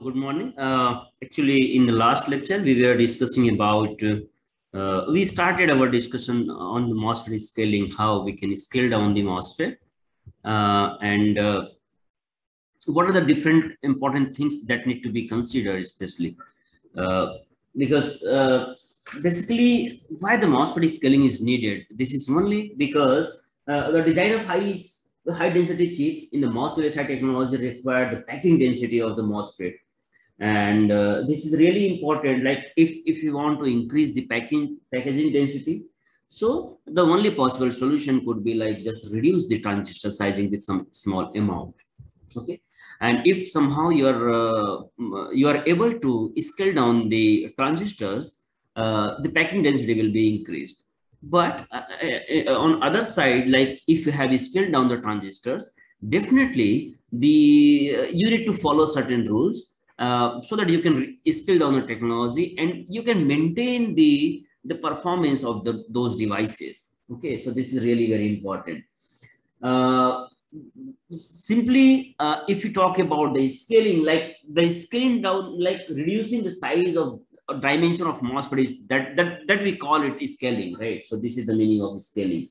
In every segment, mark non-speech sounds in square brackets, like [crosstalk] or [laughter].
Good morning. Uh, actually, in the last lecture, we were discussing about, uh, we started our discussion on the MOSFET scaling, how we can scale down the MOSFET. Uh, and uh, what are the different important things that need to be considered, especially? Uh, because uh, basically, why the MOSFET scaling is needed? This is only because the design of high high density chip in the MOSFET technology required the packing density of the MOSFET and uh, this is really important like if if you want to increase the packing packaging density so the only possible solution could be like just reduce the transistor sizing with some small amount okay? And if somehow you're uh, you are able to scale down the transistors uh, the packing density will be increased. But uh, uh, on other side like if you have scaled down the transistors definitely the uh, you need to follow certain rules uh, so that you can scale down the technology and you can maintain the the performance of the those devices. Okay so this is really very important. Uh, simply uh, if you talk about the scaling like the scaling down like reducing the size of dimension of is that that that we call it scaling right? So this is the meaning of scaling.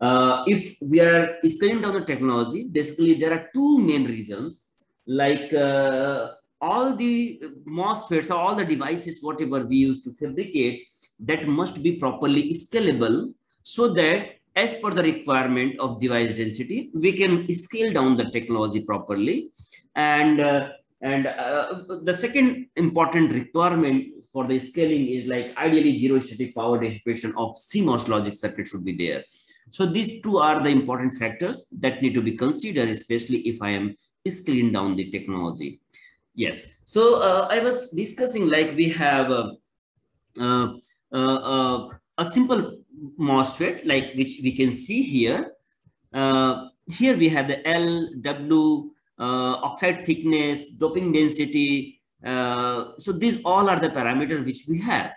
Uh, if we are scaling down the technology basically there are two main reasons like uh, all the MOSFETs, all the devices, whatever we use to fabricate, that must be properly scalable so that as per the requirement of device density, we can scale down the technology properly. And, uh, and uh, the second important requirement for the scaling is like ideally zero static power dissipation of CMOS logic circuit should be there. So these two are the important factors that need to be considered, especially if I am scaling down the technology. Yes. So uh, I was discussing like we have uh, uh, uh, uh a simple MOSFET like which we can see here. Uh, here we have the L, W, oxide thickness, doping density. so these all are the parameters which we have.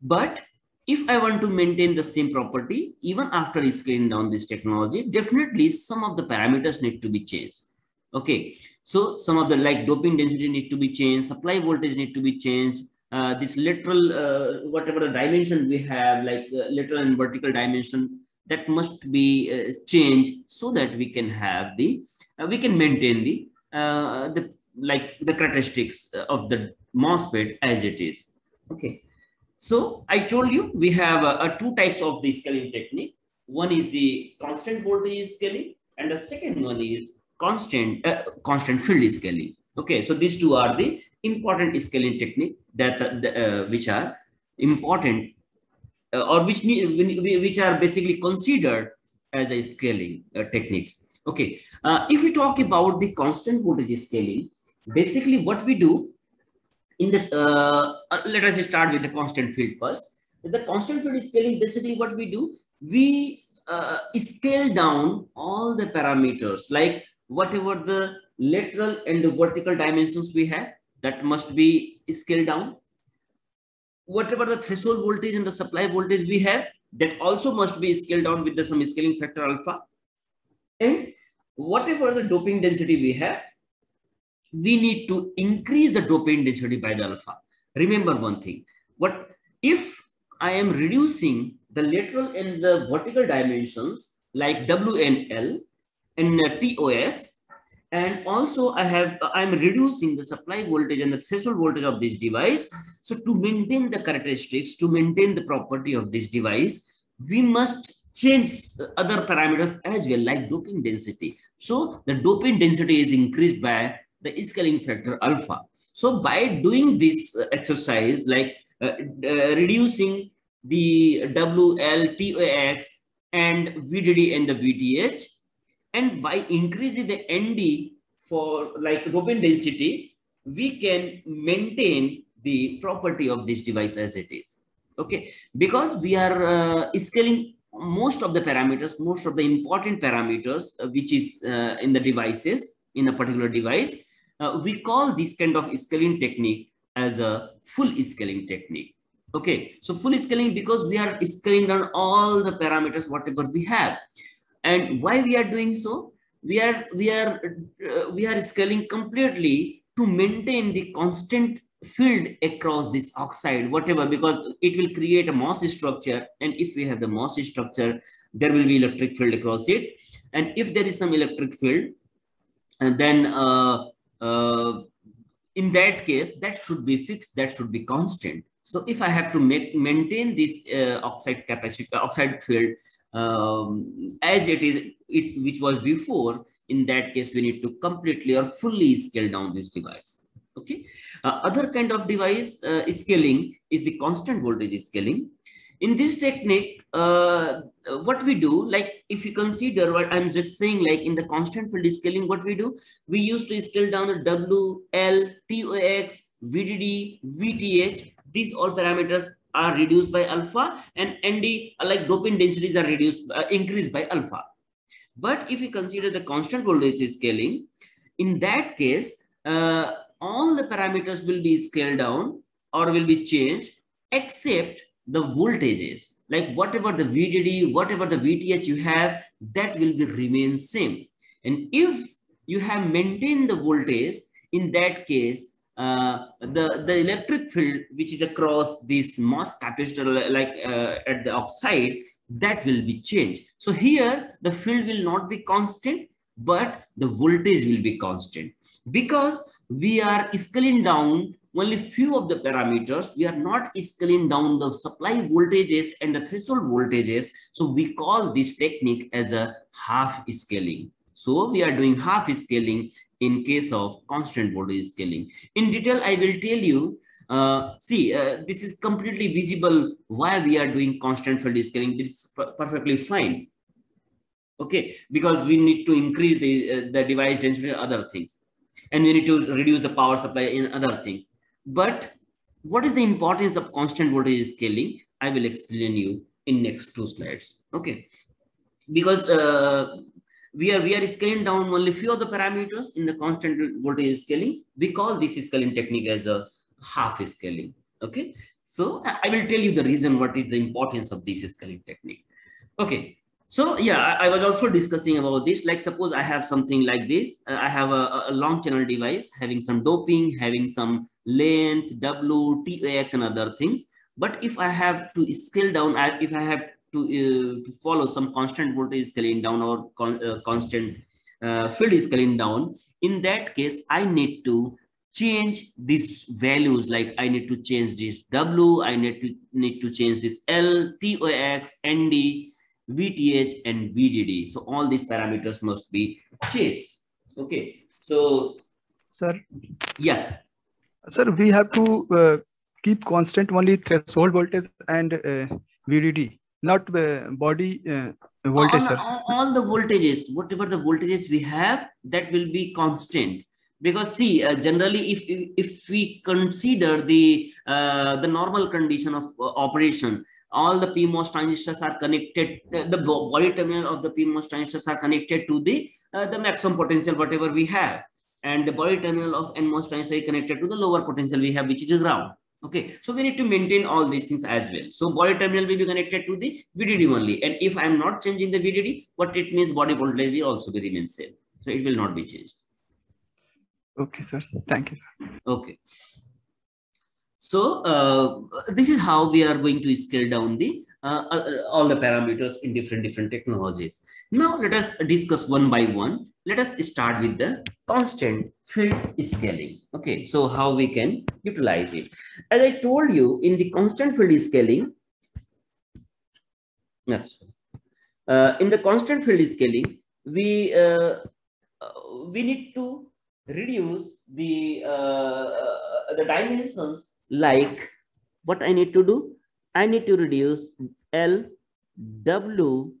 But if I want to maintain the same property, even after scaling down this technology, definitely some of the parameters need to be changed. Okay, so some of the like doping density need to be changed, supply voltage need to be changed. Uh, this lateral, uh, whatever the dimension we have, like uh, lateral and vertical dimension, that must be uh, changed so that we can have the, uh, we can maintain the, uh, the like the characteristics of the MOSFET as it is. Okay, so I told you we have two types of the scaling technique. One is the constant voltage scaling, and the second one is constant uh, constant field scaling. Okay so these two are the important scaling technique that uh, which are important uh, or which which are basically considered as a scaling uh, techniques. Okay uh, if we talk about the constant voltage scaling basically what we do in the uh, let us start with the constant field first. The constant field scaling basically what we do we scale down all the parameters like whatever the lateral and vertical dimensions we have, that must be scaled down. Whatever the threshold voltage and the supply voltage we have, that also must be scaled down with the some scaling factor alpha. And whatever the doping density we have, we need to increase the doping density by the alpha. Remember one thing, what if I am reducing the lateral and the vertical dimensions like W and L, in TOX. And also I have, I'm reducing the supply voltage and the threshold voltage of this device. So to maintain the characteristics, to maintain the property of this device, we must change other parameters as well, like doping density. So the doping density is increased by the scaling factor alpha. So by doing this uh, exercise, like uh, uh, reducing the WL, TOX, and VDD and the VTH, and by increasing the ND for like doping density, we can maintain the property of this device as it is. Okay, because we are uh, scaling most of the parameters, most of the important parameters, uh, which is uh, in the devices, in a particular device, uh, we call this kind of scaling technique as a full scaling technique. Okay, so full scaling because we are scaling down all the parameters, whatever we have. And why we are doing so? We are we are uh, we are scaling completely to maintain the constant field across this oxide, whatever, because it will create a MOS structure. And if we have the MOS structure, there will be electric field across it. And if there is some electric field, and then uh, uh, in that case, that should be fixed, that should be constant. So if I have to make maintain this uh, oxide capacity, oxide field um, as it is, it which was before, in that case, we need to completely or fully scale down this device. Okay. Uh, other kind of device uh, scaling is the constant voltage scaling. In this technique, uh, what we do, like if you consider what I'm just saying, like in the constant field scaling, what we do, we used to scale down the W, L, TOX, VDD, VTH. These all parameters are reduced by alpha and ND, like doping densities are reduced, uh, increased by alpha. But if you consider the constant voltage scaling, in that case, uh, all the parameters will be scaled down or will be changed except the voltages. Like whatever the VDD, whatever the VTH you have, that will be remain same. And if you have maintained the voltage, in that case, uh, the, the electric field, which is across this MOS capacitor, like uh, at the oxide, that will be changed. So here, the field will not be constant, but the voltage will be constant. Because we are scaling down only few of the parameters. We are not scaling down the supply voltages and the threshold voltages. So we call this technique as a half scaling. So we are doing half scaling in case of constant voltage scaling. In detail, I will tell you, uh, see, uh, this is completely visible why we are doing constant voltage scaling. This is perfectly fine. Okay, because we need to increase the, uh, the device density and other things and we need to reduce the power supply in other things. But what is the importance of constant voltage scaling? I will explain you in next two slides. Okay, because uh, we are we are scaling down only few of the parameters in the constant voltage scaling. We call this scaling technique as a half scaling. Okay, so I will tell you the reason what is the importance of this scaling technique. Okay, so yeah, I, was also discussing about this. Like suppose I have something like this. Uh, I have a, a, long channel device having some doping, having some length, W, TOX and other things. But if I have to scale down, I, if I have to, uh, to follow some constant voltage scaling down or con, uh, constant uh, field scaling down, in that case, I need to change these values like I need to change this W, I need to need to change this L, TOX, ND, VTH and VDD. So all these parameters must be changed. Okay. So, sir. Yeah. Sir, we have to uh, keep constant only threshold voltage and uh, VDD, not uh, body uh, voltage. All, all, all, the voltages, whatever the voltages we have, that will be constant. Because see, uh, generally, if, if if we consider the uh, the normal condition of operation, all the PMOS transistors are connected, uh, the body terminal of the PMOS transistors are connected to the, uh, the maximum potential, whatever we have. And the body terminal of NMOS transistor is connected to the lower potential we have, which is ground. Okay, so we need to maintain all these things as well. So body terminal will be connected to the VDD only. And if I'm not changing the VDD, what it means body voltage will also be remain same. So it will not be changed. Okay, sir. Thank you, sir. Okay. So uh, this is how we are going to scale down the uh, uh, all the parameters in different different technologies. Now let us discuss one by one. Let us start with the constant field scaling. Okay, so how we can utilize it. As I told you in the constant field scaling, yes, uh, in the constant field scaling, we uh, uh, we need to reduce the the dimensions like what I need to do? I need to reduce L, W,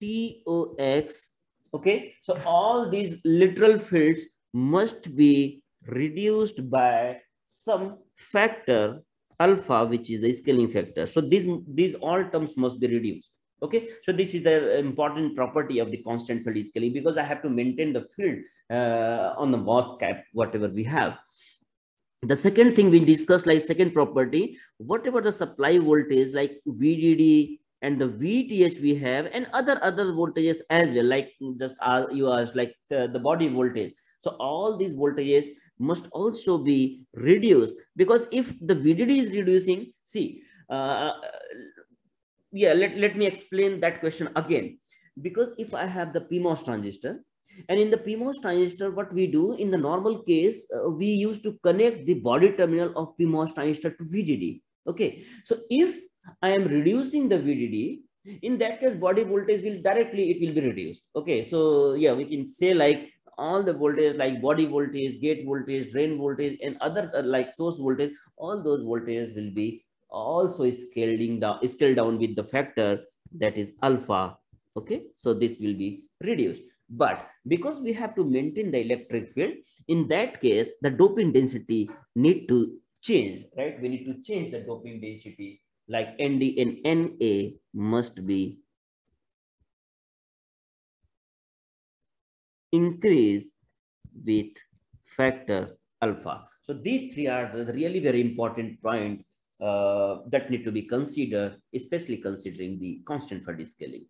T, O, X. Okay, so all these literal fields must be reduced by some factor alpha, which is the scaling factor. So these, these all terms must be reduced. Okay, so this is the important property of the constant field scaling because I have to maintain the field uh, on the MOS cap, whatever we have the second thing we discussed like second property whatever the supply voltage like vdd and the vth we have and other other voltages as well like just as you asked like the, the body voltage so all these voltages must also be reduced because if the VDD is reducing, see, uh, yeah, let, let me explain that question again. Because if I have the PMOS transistor, and in the PMOS transistor, what we do in the normal case, uh, we used to connect the body terminal of PMOS transistor to VDD. Okay, so if I am reducing the VDD, in that case, body voltage will directly, it will be reduced. Okay, so yeah, we can say like all the voltage like body voltage, gate voltage, drain voltage, and other uh, like source voltage, all those voltages will be also scaling down, scaled down with the factor that is alpha. Okay, so this will be reduced. But because we have to maintain the electric field, in that case, the doping density need to change, right? We need to change the doping density like ND and NA must be increased with factor alpha. So these three are the really very important point uh, that need to be considered, especially considering the constant for descaling.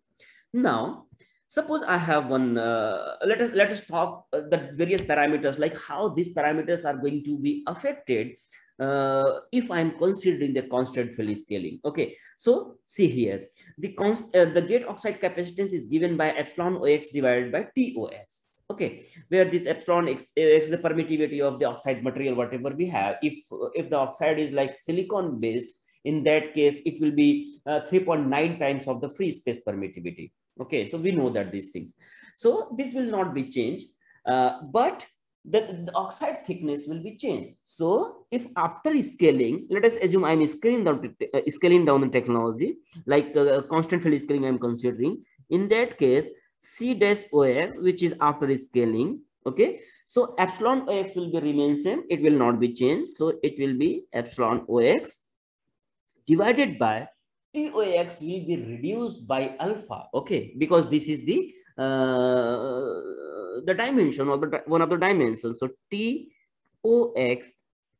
Now, suppose I have one, uh, let us let us talk uh, the various parameters, like how these parameters are going to be affected uh, if I'm considering the constant field scaling. Okay, so see here, the const uh, the gate oxide capacitance is given by epsilon OX divided by TOX. Okay, where this epsilon x, is the permittivity of the oxide material, whatever we have. If if the oxide is like silicon based, in that case, it will be uh, 3.9 times of the free space permittivity. Okay, so we know that these things. So this will not be changed, uh, but the, the, oxide thickness will be changed. So if after scaling, let us assume I'm scaling down, uh, scaling down the technology, like uh, constant field scaling I'm considering. In that case, C dash OX, which is after scaling, okay? So epsilon OX will be remain same. It will not be changed. So it will be epsilon OX divided by TOX will be reduced by alpha, okay? Because this is the uh, the dimension of the one of the dimensions. So T O X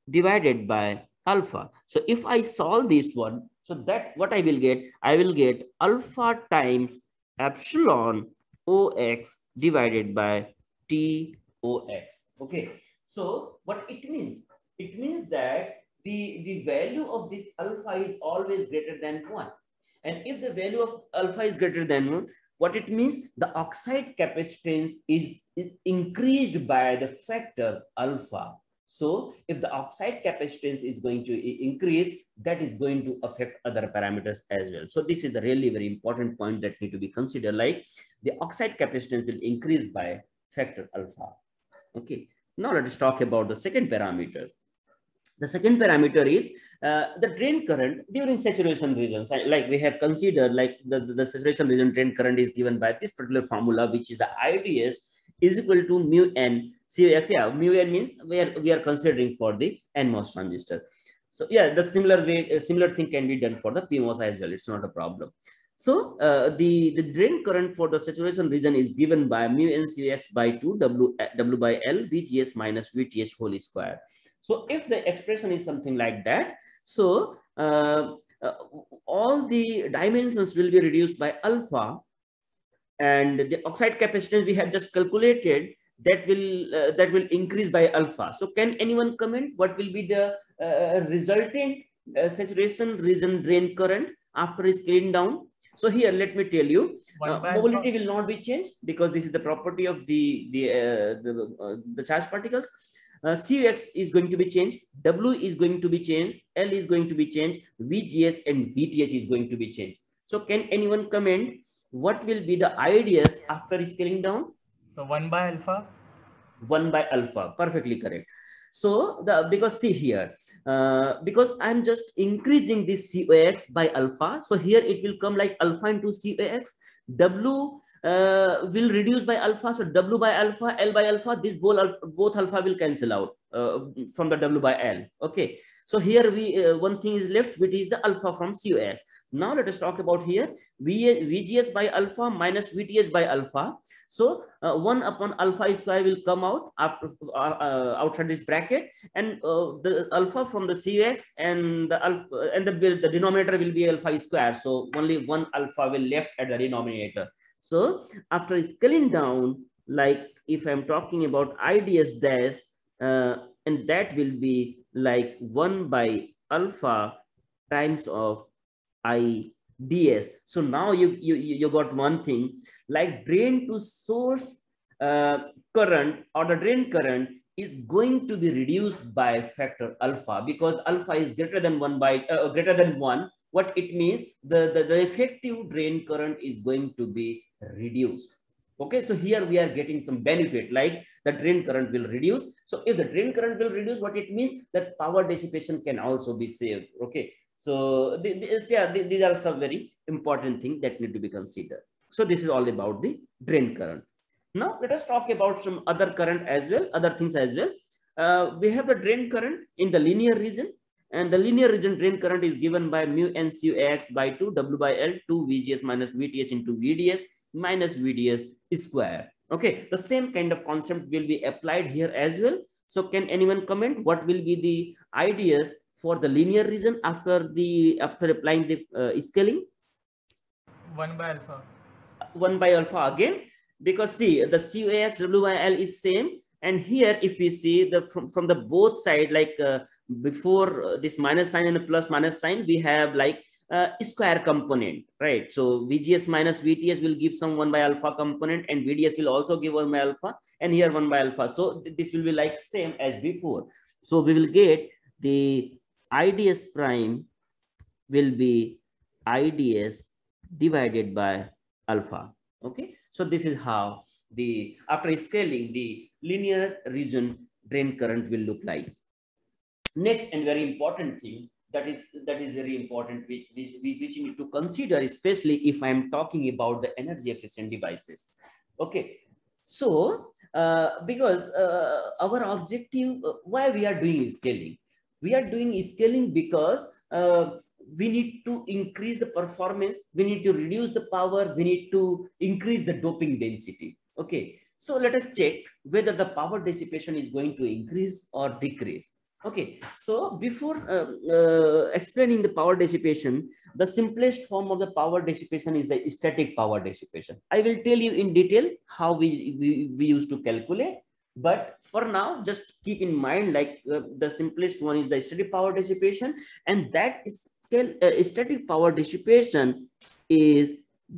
divided by alpha. So if I solve this one, so that what I will get, I will get alpha times epsilon OX divided by TOX. Okay. So what it means? It means that the, the value of this alpha is always greater than one. And if the value of alpha is greater than one, what it means, the oxide capacitance is increased by the factor alpha. So if the oxide capacitance is going to increase, that is going to affect other parameters as well. So this is the really very important point that need to be considered. Like the oxide capacitance will increase by factor alpha. Okay. Now let us talk about the second parameter. The second parameter is uh, the drain current during saturation regions. Like we have considered, like the, the, the, saturation region drain current is given by this particular formula, which is the IDS is equal to mu n CX. Yeah, mu n means we are, we are considering for the NMOS transistor. So yeah, the similar way, similar thing can be done for the PMOS as well. It's not a problem. So uh, the, the drain current for the saturation region is given by mu n CX by 2 W, W by L VGS minus VTH whole square. So if the expression is something like that, so uh, uh, all the dimensions will be reduced by alpha and the oxide capacitance we have just calculated that will uh, that will increase by alpha. So can anyone comment what will be the uh, resultant uh, saturation region drain current after scaling down? So here, let me tell you, uh, mobility will not be changed because this is the property of the the uh, the, uh, the charge particles uh, CX is going to be changed, W is going to be changed, L is going to be changed, VGS and VTH is going to be changed. So can anyone comment what will be the IDS after scaling down? So 1 by alpha? 1 by alpha, perfectly correct. So the because see here, uh, because I'm just increasing this COX by alpha. So here it will come like alpha into COX. W uh, will reduce by alpha. So W by alpha, L by alpha, this both alpha, both alpha will cancel out uh, from the W by L. Okay. So here we uh, one thing is left, which is the alpha from COX. Now let us talk about here v, VGS by alpha minus VTS by alpha. So uh, one upon alpha square will come out after uh, uh, outside this bracket, and uh, the alpha from the COX and the alpha and the the denominator will be alpha square. So only one alpha will left at the denominator. So after scaling down, like if I'm talking about IDS dash, uh, and that will be like 1 by alpha times of I ds. So now you, you, you got one thing like drain to source uh, current or the drain current is going to be reduced by factor alpha because alpha is greater than one by uh, greater than one. What it means the, the, the effective drain current is going to be reduced. Okay, so here we are getting some benefit like the drain current will reduce. So if the drain current will reduce, what it means that power dissipation can also be saved. Okay, so this, yeah, these are some very important things that need to be considered. So this is all about the drain current. Now let us talk about some other current as well, other things as well. Uh, we have a drain current in the linear region and the linear region drain current is given by mu NCU AX by 2 W by L 2 VGS minus VTH into VDS minus VDS square. Okay, the same kind of concept will be applied here as well. So can anyone comment what will be the IDS for the linear region after the after applying the uh, scaling? One by alpha. One by alpha again, because see the COX WYL is same. And here, if we see the from, from the both side, like uh, before uh, this minus sign and the plus minus sign, we have like uh, square component, right? So VGS minus VTS will give some 1 by alpha component and VDS will also give 1 by alpha and here 1 by alpha. So th this will be like same as before. So we will get the IDS prime will be IDS divided by alpha. Okay, so this is how the after scaling the linear region drain current will look like. Next and very important thing that is that is very important which, which, which you need to consider especially if I'm talking about the energy efficient devices. Okay, so uh, because uh, our objective, uh, why we are doing scaling? we are doing scaling because uh, we need to increase the performance we need to reduce the power we need to increase the doping density okay so let us check whether the power dissipation is going to increase or decrease okay so before uh, uh, explaining the power dissipation the simplest form of the power dissipation is the static power dissipation i will tell you in detail how we we, we used to calculate but for now, just keep in mind, like uh, the simplest one is the static power dissipation. And that is uh, static power dissipation is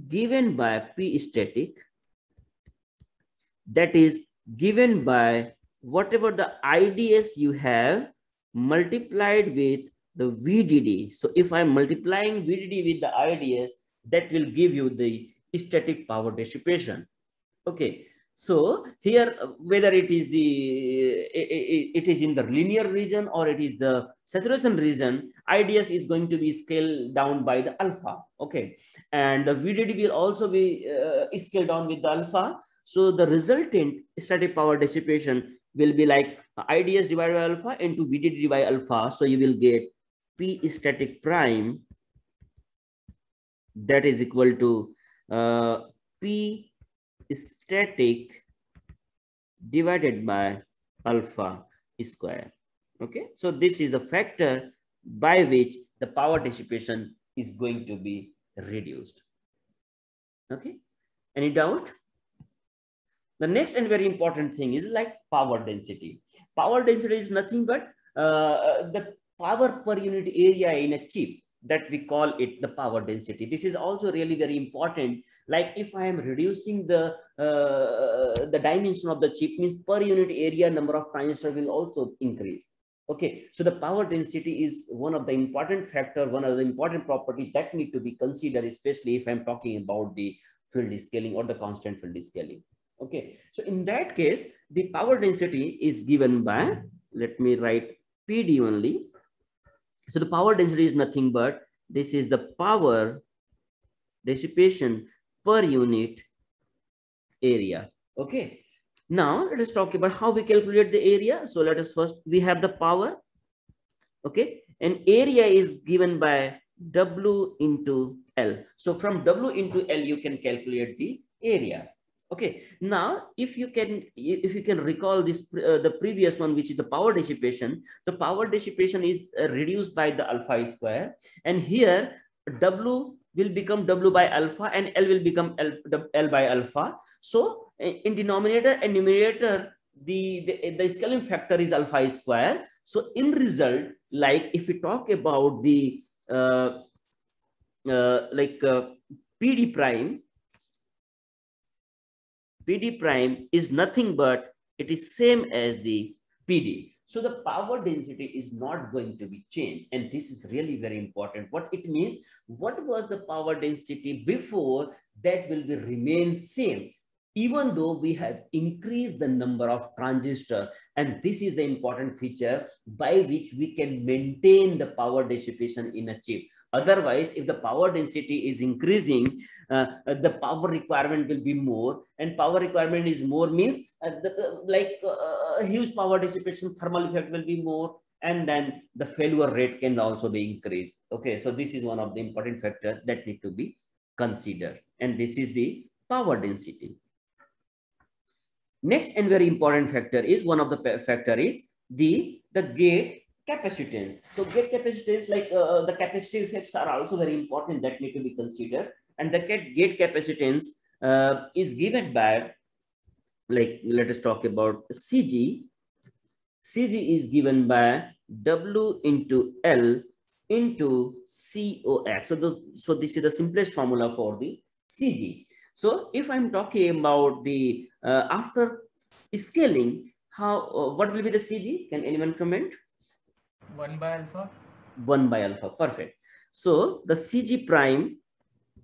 given by P static. That is given by whatever the IDS you have multiplied with the VDD. So if I'm multiplying VDD with the IDS, that will give you the static power dissipation. Okay, so here, whether it is the it is in the linear region or it is the saturation region, IDS is going to be scaled down by the alpha. Okay, and the VDD will also be uh, scaled down with the alpha. So the resultant static power dissipation will be like IDS divided by alpha into VDD by alpha. So you will get P static prime that is equal to uh, P static divided by alpha square. Okay, so this is the factor by which the power dissipation is going to be reduced. Okay, any doubt? The next and very important thing is like power density. Power density is nothing but uh, the power per unit area in a chip that we call it the power density. This is also really very important. Like if I am reducing the uh, the dimension of the chip means per unit area number of transistor will also increase. Okay, so the power density is one of the important factor, one of the important property that need to be considered, especially if I'm talking about the field scaling or the constant field scaling. Okay, so in that case, the power density is given by, let me write PD only, so the power density is nothing but this is the power dissipation per unit area. Okay. Now let us talk about how we calculate the area. So let us first, we have the power. Okay. And area is given by W into L. So from W into L, you can calculate the area. Okay, now if you can if you can recall this uh, the previous one, which is the power dissipation, the power dissipation is uh, reduced by the alpha square, and here W will become W by alpha and L will become L, L by alpha. So in denominator and numerator, the, the, the scaling factor is alpha square. So in result, like if we talk about the uh, uh, like uh, PD prime, PD prime is nothing but it is same as the PD. So the power density is not going to be changed. And this is really very important. What it means, what was the power density before that will be remain same even though we have increased the number of transistors and this is the important feature by which we can maintain the power dissipation in a chip. Otherwise if the power density is increasing uh, uh the power requirement will be more and power requirement is more means uh, the, uh, like uh, huge power dissipation thermal effect will be more and then the failure rate can also be increased. Okay so this is one of the important factors that need to be considered and this is the power density Next and very important factor is one of the factor is the, the gate capacitance. So gate capacitance, like uh, uh, the capacitive effects are also very important that need to be considered. And the gate capacitance uh, is given by, like, let us talk about CG. CG is given by W into L into COX. So, the, so this is the simplest formula for the CG. So if I'm talking about the uh, after scaling, how uh, what will be the CG? Can anyone comment? One by alpha. One by alpha. Perfect. So the CG prime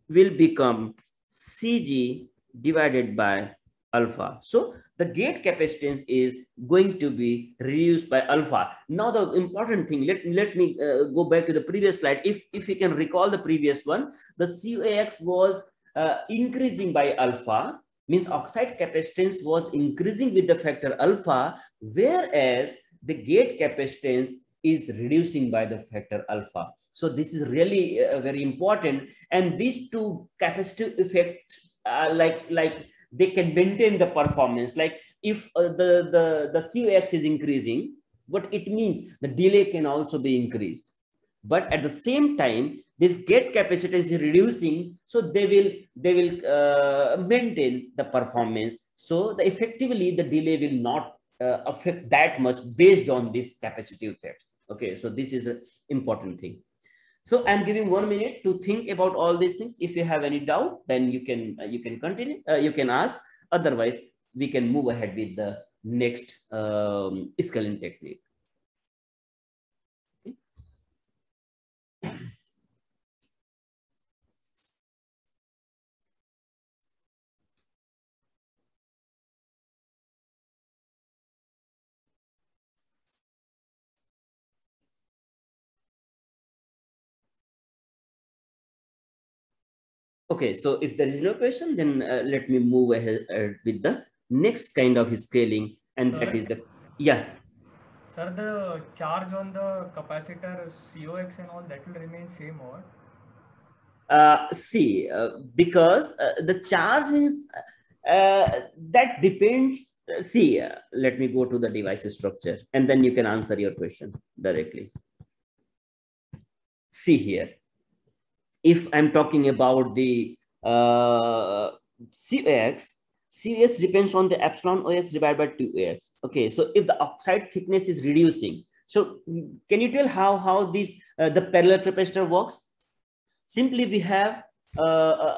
will become CG divided by alpha. So the gate capacitance is going to be reduced by alpha. Now the important thing, let, let me uh, go back to the previous slide. If, if you can recall the previous one, the COX was uh, increasing by alpha means oxide capacitance was increasing with the factor alpha whereas the gate capacitance is reducing by the factor alpha. So this is really uh, very important. And these two capacitive effects are like like they can maintain the performance. Like if uh, the the the cox is increasing what it means the delay can also be increased but at the same time this gate capacitance is reducing so they will they will uh, maintain the performance. So the effectively the delay will not uh, affect that much based on these capacitive effects. Okay so this is an important thing. So i'm giving one minute to think about all these things. If you have any doubt then you can uh, you can continue uh, you can ask. Otherwise we can move ahead with the next um, scaling technique Okay, so if there is no question, then uh, let me move ahead uh, with the next kind of scaling, and that is the yeah. Sir, the charge on the capacitor COX and all that will remain same or? Uh, see, uh, because uh, the charge means uh, that depends. See, uh, let me go to the device structure, and then you can answer your question directly. See here if I'm talking about the uh, COX, COX depends on the epsilon OX divided by TOX. Okay, so if the oxide thickness is reducing, so can you tell how, how this, uh, the parallel capacitor works? Simply we have uh, uh,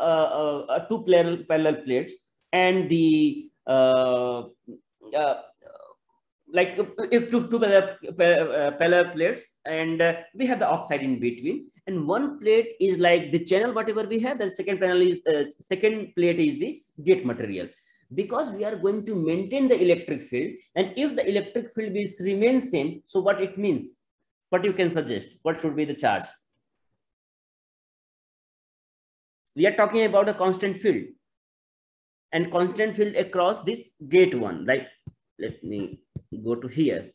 uh, uh two parallel, parallel plates and the like uh, if two, two parallel, parallel uh, plates and uh, we have the oxide in between. And one plate is like the channel whatever we have then second panel is uh, second plate is the gate material. Because we are going to maintain the electric field and if the electric field is remain same so what it means? What you can suggest? What should be the charge? We are talking about a constant field. And constant field across this gate one like let me go to here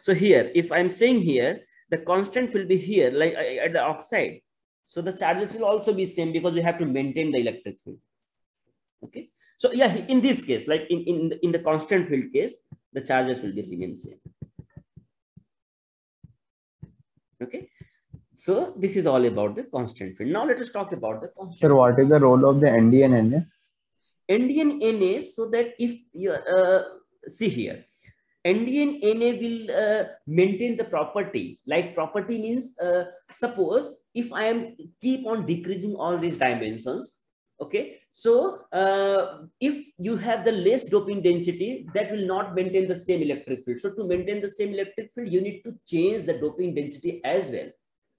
so here if i'm saying here the constant will be here, like uh, at the oxide. So the charges will also be same because we have to maintain the electric field. Okay. So yeah, in this case, like in, in, the, in the constant field case, the charges will be remain same. Okay. So this is all about the constant field. Now let us talk about the constant. Sir, what is the role of the ND and NA? ND and NA so that if you uh, see here, NDN NA will uh, maintain the property. Like property means, uh, suppose if I am keep on decreasing all these dimensions, okay? So uh, if you have the less doping density that will not maintain the same electric field. So to maintain the same electric field you need to change the doping density as well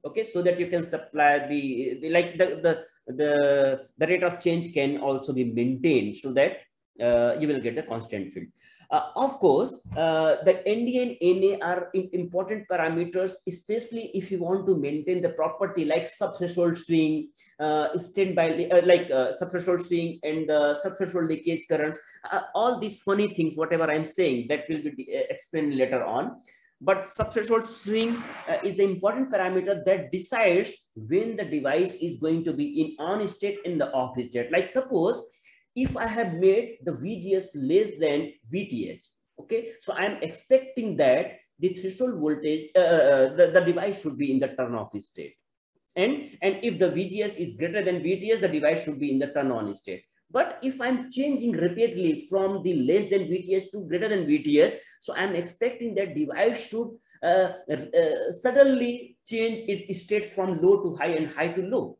okay? So that you can supply the, the like the, the the the rate of change can also be maintained so that uh, you will get the constant field uh, of course, uh, the ND and NA are important parameters, especially if you want to maintain the property like subthreshold swing, uh, standby, uh, like uh, subthreshold swing and the subthreshold leakage currents, uh, all these funny things, whatever I'm saying, that will be uh, explained later on. But subthreshold swing uh, is an important parameter that decides when the device is going to be in on state and the off state. Like suppose if I have made the VGS less than VTH, okay, so I'm expecting that the threshold voltage, uh, uh, the, the device should be in the turn off state. And, and if the VGS is greater than VTS, the device should be in the turn on state. But if I'm changing repeatedly from the less than VTS to greater than VTS, so I'm expecting that device should uh, uh, suddenly change its state from low to high and high to low.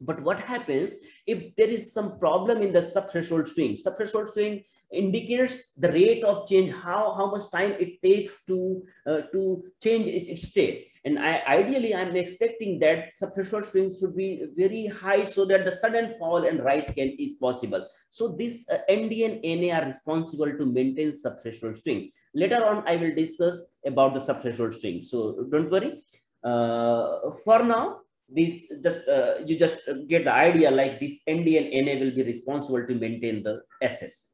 But what happens if there is some problem in the subthreshold swing? Subthreshold swing indicates the rate of change, how, how much time it takes to, uh, to change its, state. And I, ideally, I'm expecting that subthreshold swing should be very high so that the sudden fall and rise can is possible. So this uh, ND and NA are responsible to maintain subthreshold swing. Later on, I will discuss about the subthreshold swing. So don't worry. Uh, for now, this just uh, you just get the idea like this ND and NA will be responsible to maintain the SS.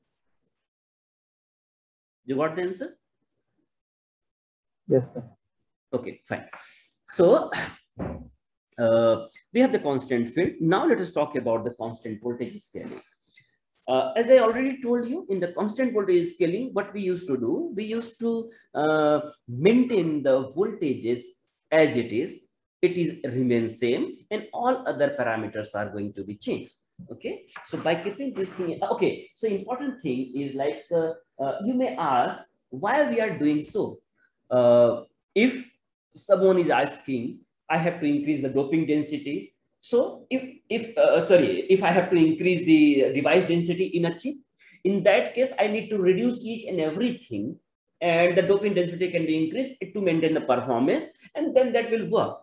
You got the answer? Yes, sir. Okay, fine. So uh, we have the constant field. Now let us talk about the constant voltage scaling. Uh, as I already told you, in the constant voltage scaling, what we used to do, we used to uh, maintain the voltages as it is it is remains same and all other parameters are going to be changed okay? So by keeping this thing okay so important thing is like uh, uh, you may ask why we are doing so? Uh, if someone is asking i have to increase the doping density. So if if uh, sorry if i have to increase the device density in a chip in that case i need to reduce each and everything and the doping density can be increased to maintain the performance and then that will work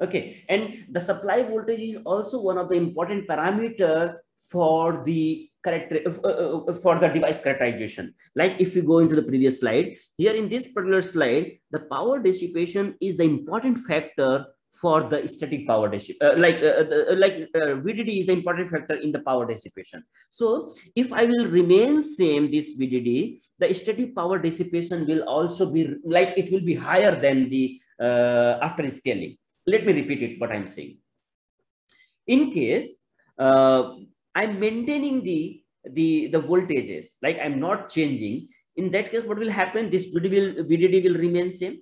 Okay, and the supply voltage is also one of the important parameter for the character uh, uh, uh, for the device characterization. Like if you go into the previous slide, here in this particular slide, the power dissipation is the important factor for the static power dissipation. Uh, like uh, the, like uh, VDD is the important factor in the power dissipation. So if I will remain same this VDD, the static power dissipation will also be like it will be higher than the after scaling. Let me repeat it, what I'm saying. In case uh, I'm maintaining the, the, the voltages, like I'm not changing, in that case, what will happen? This VDD will, VDD will remain same.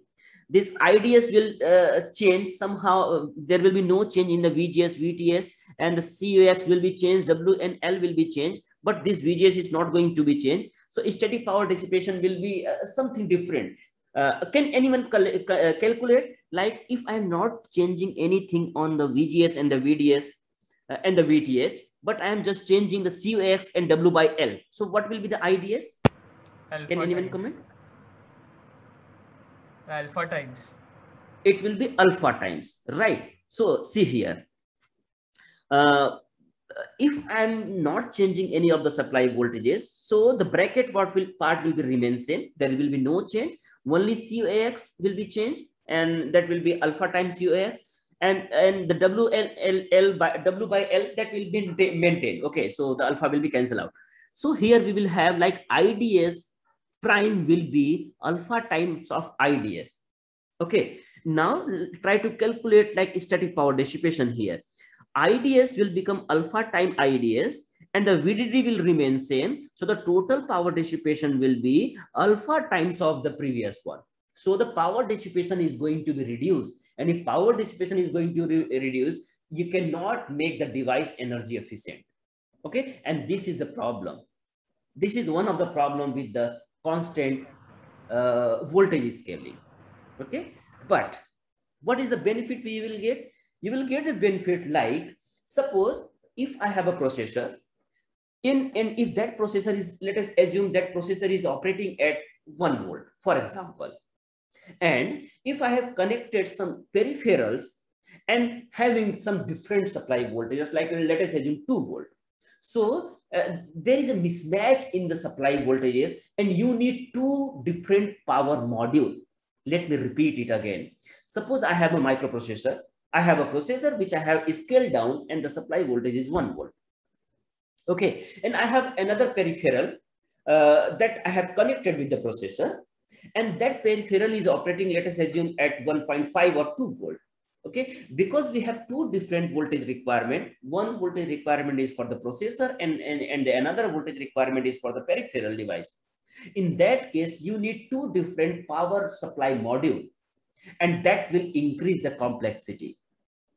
This IDS will uh, change somehow. Uh, there will be no change in the VGS, VTS, and the COX will be changed. W and L will be changed, but this VGS is not going to be changed. So static power dissipation will be uh, something different. Uh, can anyone cal uh, calculate like if I'm not changing anything on the VGS and the VDS uh, and the VTH, but I am just changing the COX and W by L. So what will be the IDS? Alpha Can anyone times. comment? Alpha times. It will be alpha times, right? So see here. Uh, if I'm not changing any of the supply voltages, so the bracket what will part will be remain same. There will be no change. Only COAX will be changed and that will be alpha times COAX and and the W L L L by W by L that will be maintained. Okay, so the alpha will be cancelled out. So here we will have like IDS prime will be alpha times of IDS. Okay, now try to calculate like static power dissipation here. IDS will become alpha time IDS and the VDD will remain same. So the total power dissipation will be alpha times of the previous one. So the power dissipation is going to be reduced. And if power dissipation is going to re reduce, you cannot make the device energy efficient. Okay. And this is the problem. This is one of the problem with the constant uh, voltage scaling. Okay, but what is the benefit we will get? You will get a benefit like suppose if I have a processor in and if that processor is let us assume that processor is operating at one volt for example and if I have connected some peripherals and having some different supply voltages, like let us assume 2 volt. So uh, there is a mismatch in the supply voltages and you need two different power module. Let me repeat it again. Suppose I have a microprocessor. I have a processor which I have scaled down and the supply voltage is 1 volt. Okay, and I have another peripheral uh, that I have connected with the processor and that peripheral is operating, let us assume at 1.5 or 2 volt. Okay, because we have two different voltage requirement. One voltage requirement is for the processor and, and, and another voltage requirement is for the peripheral device. In that case, you need two different power supply module and that will increase the complexity.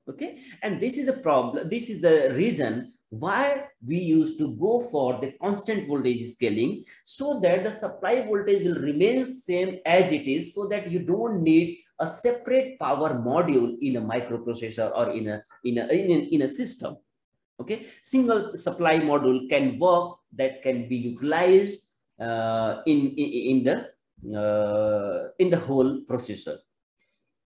Okay, and this is the problem. This is the reason why we used to go for the constant voltage scaling so that the supply voltage will remain same as it is so that you don't need a separate power module in a microprocessor or in a in a in a, in a system. Okay? Single supply module can work that can be utilized uh, in, in in the uh, in the whole processor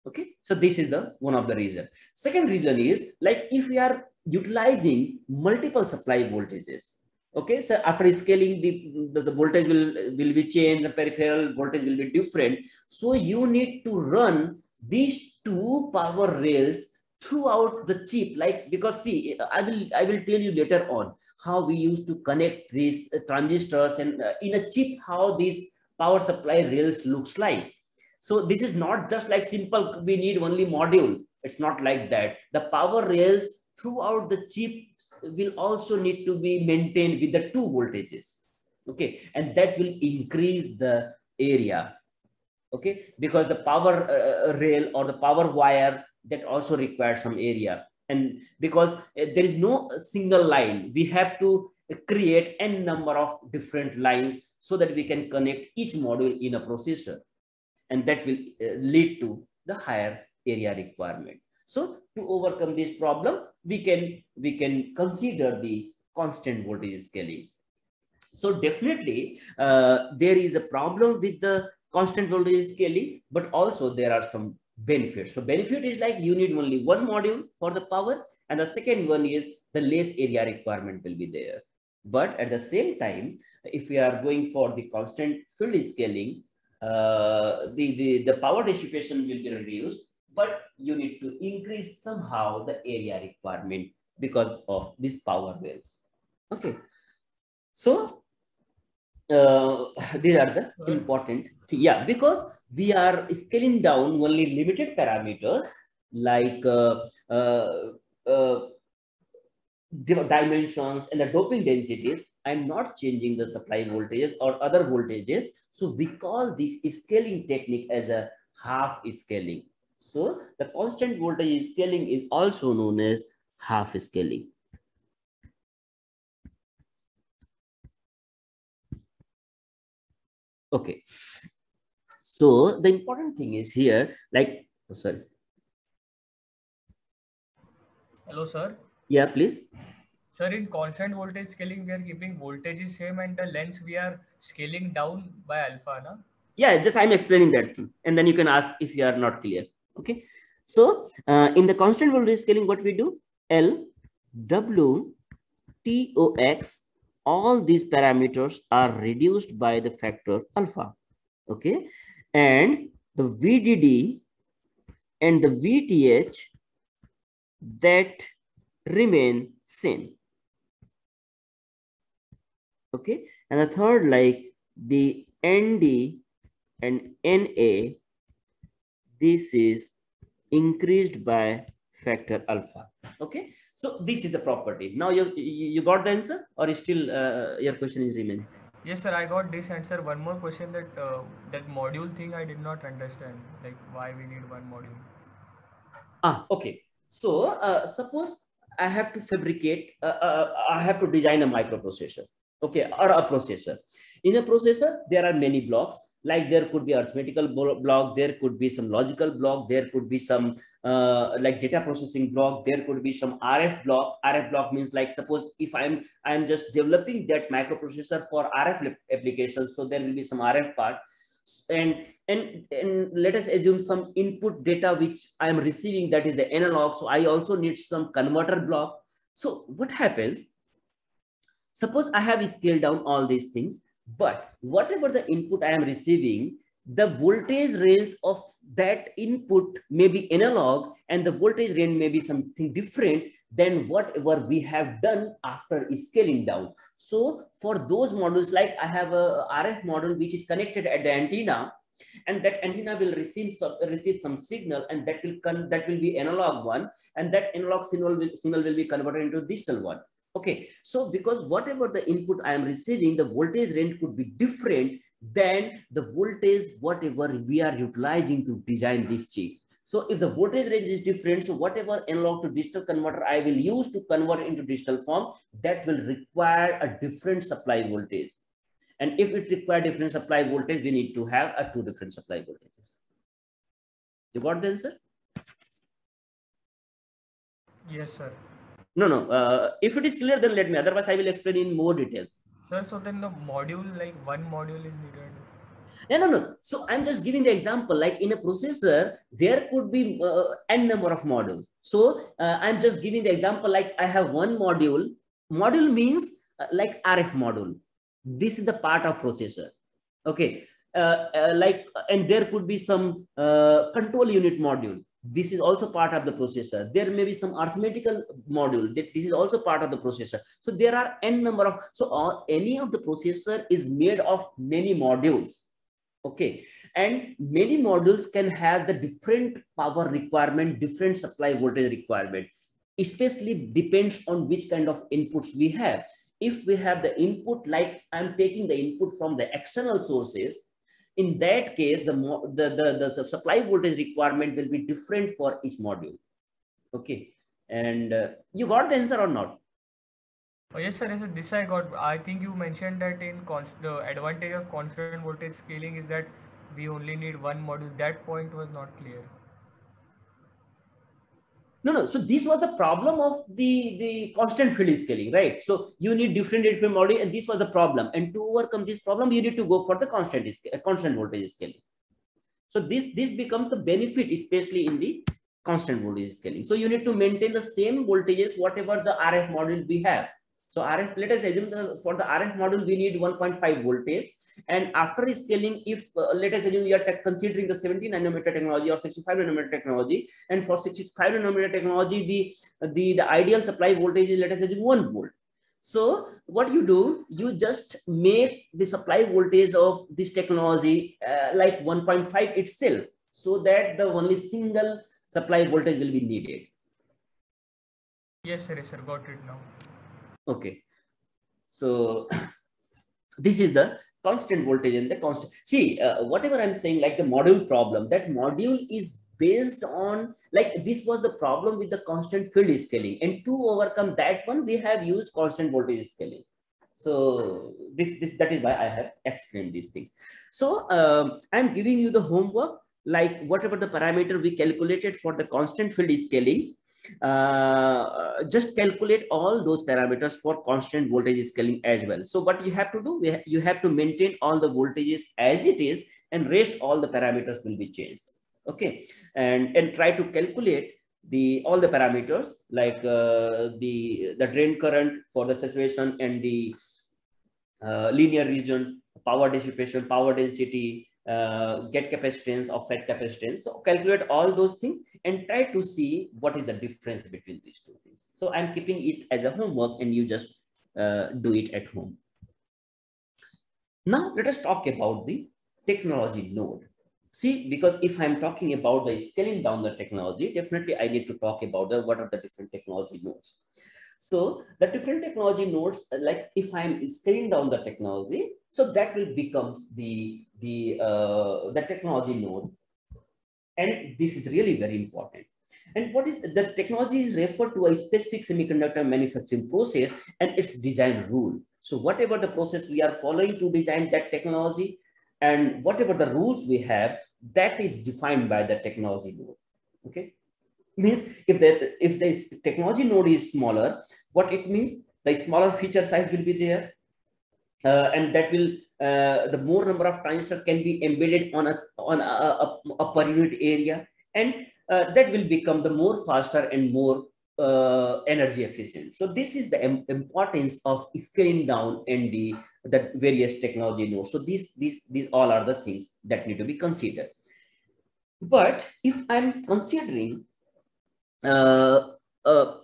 okay so this is the one of the reason second reason is like if we are utilizing multiple supply voltages. Okay, so after scaling, the, the, the, voltage will, will be changed, the peripheral voltage will be different. So you need to run these two power rails throughout the chip like because see i will i will tell you later on how we used to connect these transistors and uh, in a chip how these power supply rails looks like so this is not just like simple we need only module it's not like that the power rails throughout the chip will also need to be maintained with the two voltages. Okay, and that will increase the area. Okay, because the power uh, uh, rail or the power wire that also requires some area. And because uh, there is no single line, we have to create n number of different lines so that we can connect each module in a processor. And that will uh, lead to the higher area requirement. So to overcome this problem, we can, we can consider the constant voltage scaling. So definitely uh, there is a problem with the constant voltage scaling, but also there are some benefits. So benefit is like you need only one module for the power and the second one is the less area requirement will be there. But at the same time, if we are going for the constant field scaling, uh, the, the, the power dissipation will be reduced but you need to increase somehow the area requirement because of these power wells. Okay. So uh, [laughs] these are the important Yeah, because we are scaling down only limited parameters like uh, uh, uh dimensions and the doping densities. I'm not changing the supply voltages or other voltages. So we call this scaling technique as a half scaling. So the constant voltage scaling is also known as half scaling. Okay. So the important thing is here, like, oh, sorry. Hello, sir. Yeah, please. Sir, in constant voltage scaling, we are keeping voltage is same and the length we are scaling down by alpha, na? Yeah, just I'm explaining that. And then you can ask if you are not clear. Okay. So uh, in the constant voltage scaling, what we do? L, W, T, O, X, all these parameters are reduced by the factor alpha. Okay. And the VDD and the VTH that remain same. Okay. And the third, like the ND and NA this is increased by factor alpha. Okay, so this is the property. Now you you got the answer, or still uh, your question is remaining? Yes, sir. I got this answer. One more question that uh, that module thing I did not understand. Like why we need one module. Ah, okay. So uh, suppose I have to fabricate. Uh, uh, I have to design a microprocessor. Okay, or a processor. In a processor, there are many blocks like there could be arithmetical block, there could be some logical block, there could be some uh, like data processing block, there could be some RF block. RF block means like suppose if I'm I'm just developing that microprocessor for RF applications, so there will be some RF part. And, and and let us assume some input data which I am receiving that is the analog. So I also need some converter block. So what happens? Suppose I have scaled down all these things but whatever the input I am receiving, the voltage range of that input may be analog and the voltage range may be something different than whatever we have done after scaling down. So for those models, like I have a RF model which is connected at the antenna, and that antenna will receive some, receive some signal and that will that will be analog one and that analog signal will, signal will be converted into digital one Okay, so because whatever the input I am receiving, the voltage range could be different than the voltage whatever we are utilizing to design this chip. So if the voltage range is different, so whatever analog to digital converter I will use to convert into digital form, that will require a different supply voltage. And if it require different supply voltage, we need to have a two different supply voltages. You got the answer? Yes, sir. No, no. Uh, if it is clear, then let me. Otherwise, I will explain in more detail. Sir, so then the module, like one module is needed. No, no, no. So I'm just giving the example. Like in a processor, there could be uh, n number of modules. So uh, I'm just giving the example. Like I have one module. Module means uh, like RF module. This is the part of processor. Okay. Uh, uh, like and there could be some uh, control unit module this is also part of the processor. There may be some arithmetical module that this is also part of the processor. So there are n number of, so all, any of the processor is made of many modules. Okay. And many modules can have the different power requirement, different supply voltage requirement, especially depends on which kind of inputs we have. If we have the input, like I'm taking the input from the external sources, in that case, the, the, the, the supply voltage requirement will be different for each module. Okay. And uh, you got the answer or not? Oh, yes, sir. Yes, sir. This I got. I think you mentioned that in the advantage of constant voltage scaling is that we only need one module. That point was not clear. No, no. So this was the problem of the, the constant field scaling, right? So you need different different model and this was the problem. And to overcome this problem, you need to go for the constant, constant voltage scaling. So this, this becomes the benefit, especially in the constant voltage scaling. So you need to maintain the same voltages, whatever the RF module we have. So RF, let us assume the, for the RF module, we need 1.5 voltage. And after scaling, if uh, let us assume we are considering the 70 nanometer technology or 65 nanometer technology, and for 65 nanometer technology, the, the, the ideal supply voltage is let us assume one volt. So what you do, you just make the supply voltage of this technology uh, like 1.5 itself, so that the only single supply voltage will be needed. Yes, sir. Yes, sir. Got it now. Okay. So [coughs] this is the constant voltage and the constant. See, uh, whatever I'm saying, like the module problem, that module is based on, like this was the problem with the constant field scaling. And to overcome that one, we have used constant voltage scaling. So this, this that is why I have explained these things. So um, I'm giving you the homework, like whatever the parameter we calculated for the constant field scaling, uh, just calculate all those parameters for constant voltage scaling as well. So what you have to do, you have to maintain all the voltages as it is and rest all the parameters will be changed. Okay. And, and try to calculate the all the parameters like uh, the, the drain current for the saturation and the uh, linear region, power dissipation, power density, uh, gate capacitance, oxide capacitance. So calculate all those things and try to see what is the difference between these two things. So I'm keeping it as a homework and you just uh, do it at home. Now let us talk about the technology node. See, because if I'm talking about the scaling down the technology, definitely I need to talk about the, what are the different technology nodes. So the different technology nodes, like if I'm scaling down the technology, so that will become the, the, uh, the technology node. And this is really very important. And what is the technology is referred to a specific semiconductor manufacturing process and its design rule. So whatever the process we are following to design that technology and whatever the rules we have, that is defined by the technology node. Okay. Means if the if the technology node is smaller, what it means the smaller feature size will be there. Uh, and that will uh, the more number of transistors can be embedded on a on a, a, a per unit area and uh, that will become the more faster and more uh, energy efficient. So this is the importance of scaling down and the, the various technology nodes. So these, these, these all are the things that need to be considered. But if I'm considering, Uh, uh,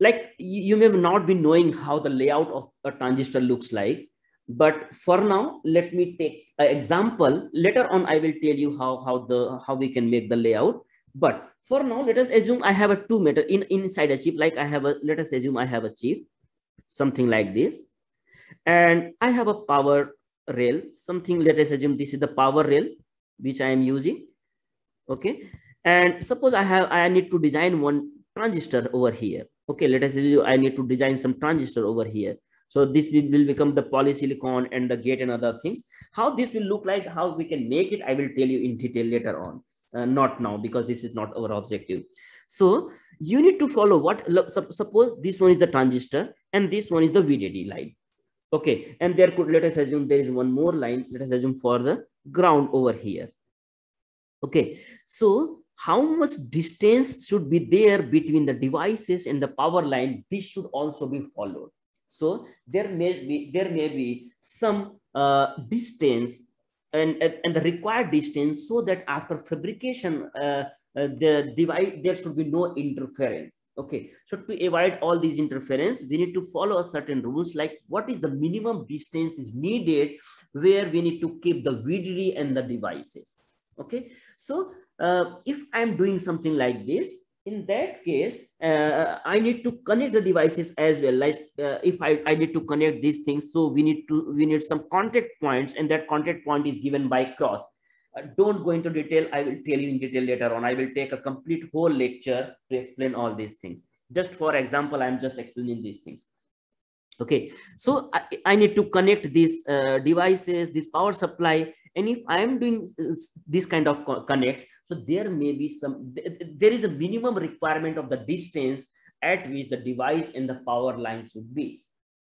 like you, you may not be knowing how the layout of a transistor looks like, but for now, let me take an example. Later on, I will tell you how, how, the, how we can make the layout. But for now, let us assume I have a two meter in inside a chip, like I have a, let us assume I have a chip, something like this. And I have a power rail, something, let us assume this is the power rail, which I am using. Okay. And suppose I have, I need to design one transistor over here. Okay. Let us assume I need to design some transistor over here. So this will, will become the polysilicon and the gate and other things. How this will look like, how we can make it, I will tell you in detail later on uh, not now because this is not our objective so you need to follow what look, suppose this one is the transistor and this one is the vdd line okay and there could let us assume there is one more line let us assume for the ground over here okay so how much distance should be there between the devices and the power line this should also be followed so there may be there may be some uh, distance and, and the required distance so that after fabrication, uh, uh, the device, there should be no interference. Okay, so to avoid all these interference, we need to follow a certain rules like what is the minimum distance is needed where we need to keep the VDD and the devices. Okay, so uh, if I'm doing something like this, in that case, uh, I need to connect the devices as well. Like uh, if I, I need to connect these things, so we need to we need some contact points, and that contact point is given by cross. Uh, don't go into detail. I will tell you in detail later on. I will take a complete whole lecture to explain all these things. Just for example, I'm just explaining these things. Okay, so I, I need to connect these uh, devices, this power supply, and if I am doing this kind of connects, so there may be some, there is a minimum requirement of the distance at which the device and the power line should be.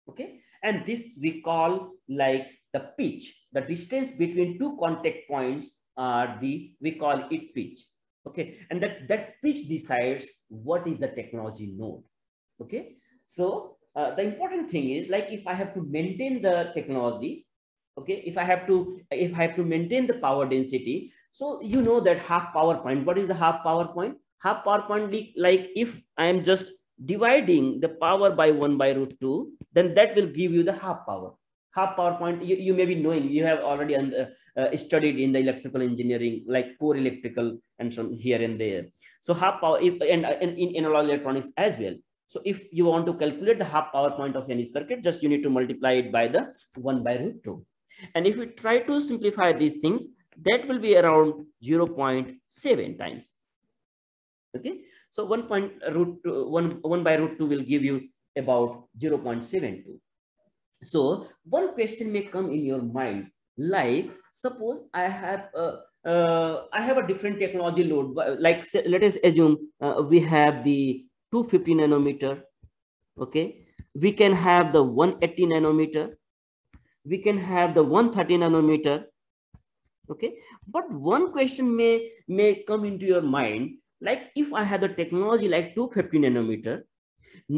Okay. And this we call like the pitch, the distance between two contact points are the, we call it pitch. Okay. And that, that pitch decides what is the technology node. Okay. So uh, the important thing is like if I have to maintain the technology, okay if i have to if i have to maintain the power density so you know that half power point what is the half power point? Half power point like if i am just dividing the power by 1 by root 2 then that will give you the half power. Half power point you, you may be knowing you have already uh, uh, studied in the electrical engineering like core electrical and some here and there. So half power if, and, and in analog electronics as well. So if you want to calculate the half power point of any circuit just you need to multiply it by the 1 by root 2 and if we try to simplify these things, that will be around 0.7 times. Okay, so 1 point root two, 1, 1 by root 2 will give you about 0.72. So one question may come in your mind, like suppose I have a uh, I have a different technology node, like let us assume uh, we have the 250 nanometer, okay? We can have the 180 nanometer, we can have the 130 nanometer okay? But one question may may come into your mind like if i have the technology like 250 nanometer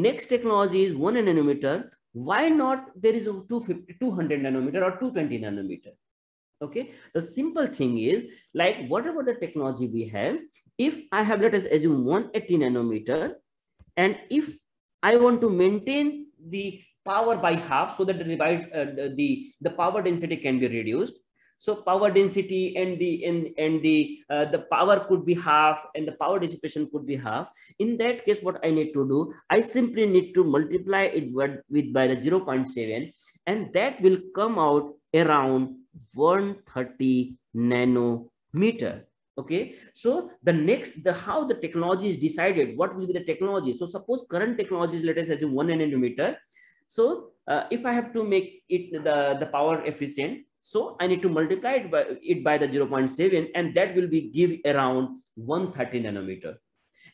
next technology is 1 nanometer why not there is a 250 200 nanometer or 220 nanometer okay? The simple thing is like whatever the technology we have if i have let us assume 180 nanometer and if i want to maintain the power by half so that the uh, the the power density can be reduced so power density and the and, and the uh, the power could be half and the power dissipation could be half in that case what i need to do i simply need to multiply it with, with by the 0.7 and that will come out around 130 nanometer Okay, so the next, the how the technology is decided, what will be the technology? So suppose current technology is let us assume one nanometer. So uh, if I have to make it the, the power efficient, so I need to multiply it by, it by the 0.7 and that will be give around 130 nanometer.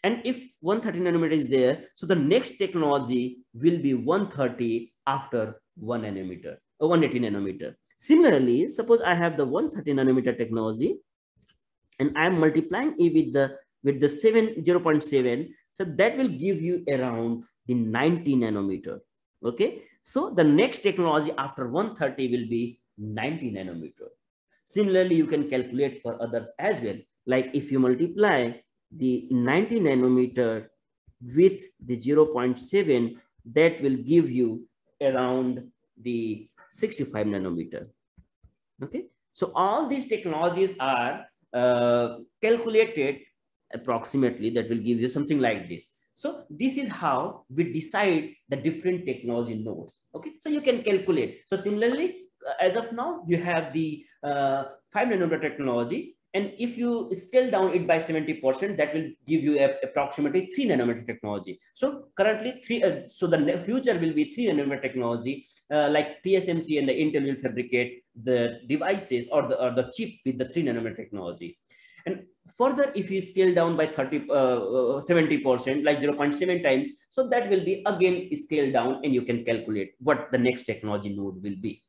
And if 130 nanometer is there, so the next technology will be 130 after one nanometer or uh, 180 nanometer. Similarly, suppose I have the 130 nanometer technology and I'm multiplying it with the with the 7 0.7 so that will give you around the 90 nanometer okay? So the next technology after 130 will be 90 nanometer. Similarly you can calculate for others as well. Like if you multiply the 90 nanometer with the 0.7 that will give you around the 65 nanometer. Okay? So all these technologies are uh, calculated approximately that will give you something like this. So this is how we decide the different technology nodes. Okay, so you can calculate. So similarly, uh, as of now, you have the uh, 5 nanometer technology. And if you scale down it by 70%, that will give you a, approximately 3 nanometer technology. So currently, three. Uh, so the future will be 3 nanometer technology, uh, like TSMC and the Intel will fabricate the devices or the, or the chip with the 3 nanometer technology. And further, if you scale down by 30, 70%, uh, like 0.7 times, so that will be again scaled down and you can calculate what the next technology node will be.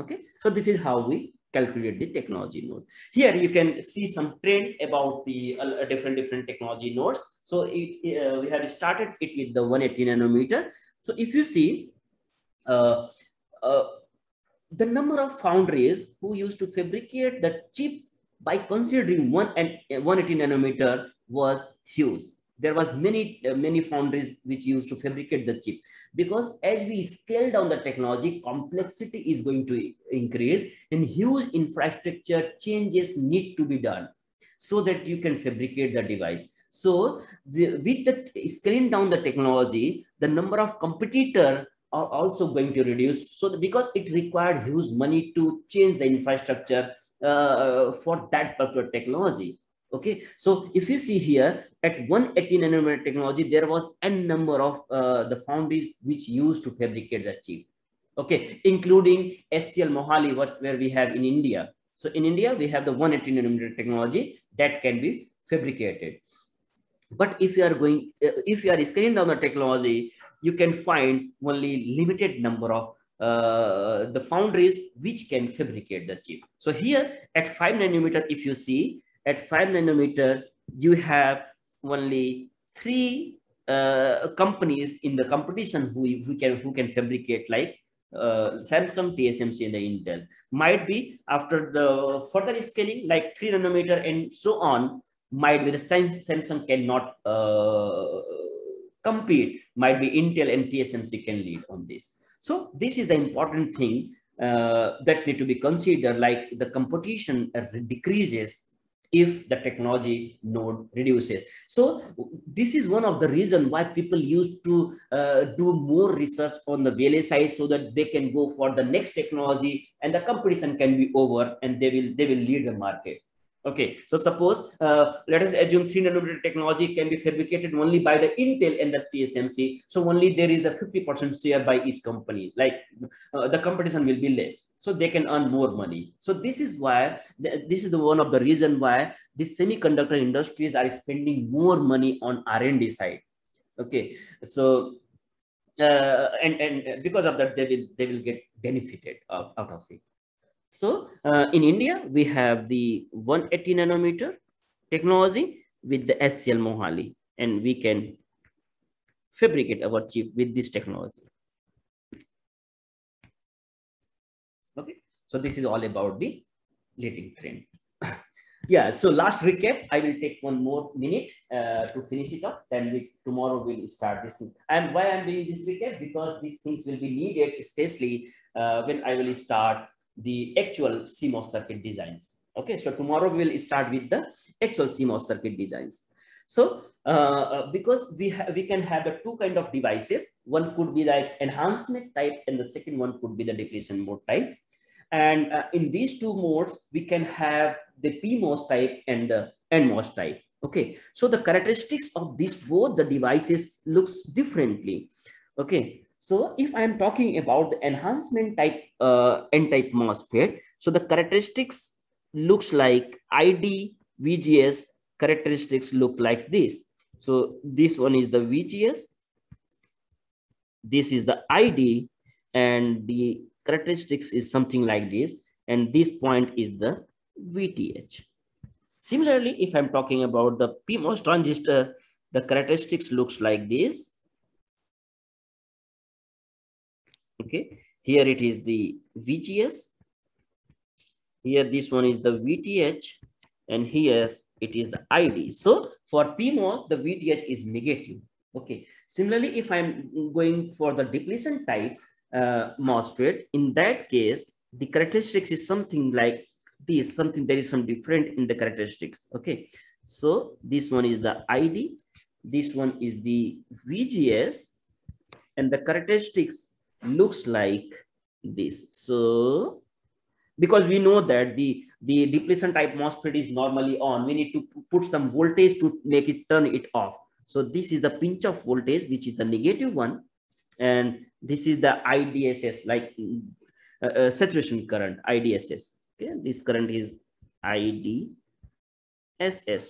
Okay, so this is how we calculate the technology node. Here you can see some trend about the uh, different different technology nodes. So it, uh, we have started it with the 180 nanometer. So if you see uh, uh, the number of foundries who used to fabricate the chip by considering one and 180 nanometer was huge. There was many uh, many foundries which used to fabricate the chip. Because as we scale down the technology complexity is going to increase and huge infrastructure changes need to be done so that you can fabricate the device. So the, with the scaling down the technology the number of competitor are also going to reduce. So because it required huge money to change the infrastructure uh, for that particular technology Okay, so if you see here at 180 nanometer technology, there was n number of uh, the foundries which used to fabricate the chip. Okay, including SCL Mohali, what where we have in India. So in India, we have the 180 nanometer technology that can be fabricated. But if you are going, uh, if you are scaling down the technology, you can find only limited number of uh, the foundries which can fabricate the chip. So here at 5 nanometer, if you see, at 5 nanometer, you have only three uh, companies in the competition who, who, can, who can fabricate like uh, Samsung, TSMC, and the Intel. Might be after the further scaling, like 3 nanometer and so on, might be the Samsung cannot uh, compete, might be Intel and TSMC can lead on this. So this is the important thing uh, that need to be considered, like the competition decreases if the technology node reduces. So this is one of the reason why people used to uh, do more research on the VLSI so that they can go for the next technology and the competition can be over and they will, they will lead the market. Okay, so suppose uh, let us assume 3 nanometer technology can be fabricated only by the Intel and the TSMC. So only there is a 50% share by each company, like uh, the competition will be less. So they can earn more money. So this is why, th this is the one of the reason why the semiconductor industries are spending more money on R&D side. Okay, so uh, and, and because of that, they will, they will get benefited out of it. So uh, in India, we have the 180 nanometer technology with the SCL Mohali, and we can fabricate our chip with this technology. Okay, so this is all about the leading trend. [coughs] yeah, so last recap, I will take one more minute uh, to finish it up. Then we tomorrow we'll start this. And why I'm doing this recap? Because these things will be needed, especially uh, when I will start the actual CMOS circuit designs. Okay, so tomorrow we will start with the actual CMOS circuit designs. So uh, uh because we we can have the two kind of devices, one could be the enhancement type and the second one could be the depletion mode type. And uh, in these two modes, we can have the PMOS type and the NMOS type. Okay, so the characteristics of these both the devices looks differently. Okay, so if I'm talking about the enhancement type uh, N-type MOSFET, so the characteristics looks like ID, VGS characteristics look like this. So this one is the VGS, this is the ID, and the characteristics is something like this, and this point is the VTH. Similarly, if I'm talking about the PMOS transistor, the characteristics looks like this. Okay, here it is the VGS. Here this one is the VTH and here it is the ID. So for PMOS, the VTH is negative. Okay. Similarly, if I'm going for the depletion type uh, MOSFET, in that case, the characteristics is something like this, something there is some different in the characteristics. Okay. So this one is the ID. This one is the VGS and the characteristics looks like this. So because we know that the, the depletion type MOSFET is normally on, we need to put some voltage to make it turn it off. So this is the pinch off voltage, which is the negative one. And this is the IDSS, like uh, uh, saturation current, IDSS. Okay, this current is IDSS.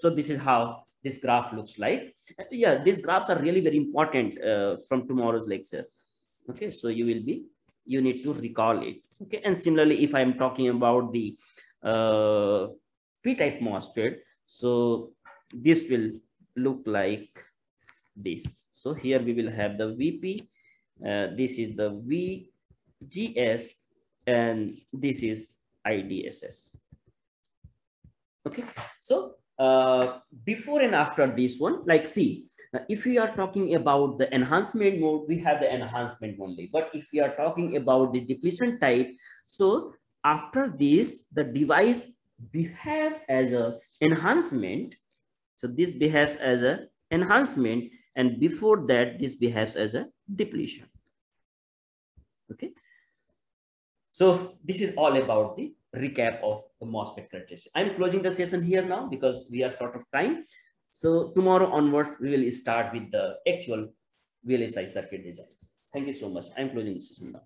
So this is how this graph looks like. Yeah, these graphs are really very important uh, from tomorrow's lecture. Okay, so you will be, you need to recall it. Okay, and similarly, if I'm talking about the uh, P-type MOSFET, so this will look like this. So here we will have the VP, uh, this is the VGS, and this is IDSS. Okay, so uh, before and after this one, like see, if we are talking about the enhancement mode, we have the enhancement only. But if we are talking about the depletion type, so after this, the device behave as a enhancement. So this behaves as a enhancement and before that, this behaves as a depletion. Okay. So this is all about the recap of the characteristics. I'm closing the session here now because we are short of time. So tomorrow onward, we will start with the actual VLSI circuit designs. Thank you so much. I'm closing the session now.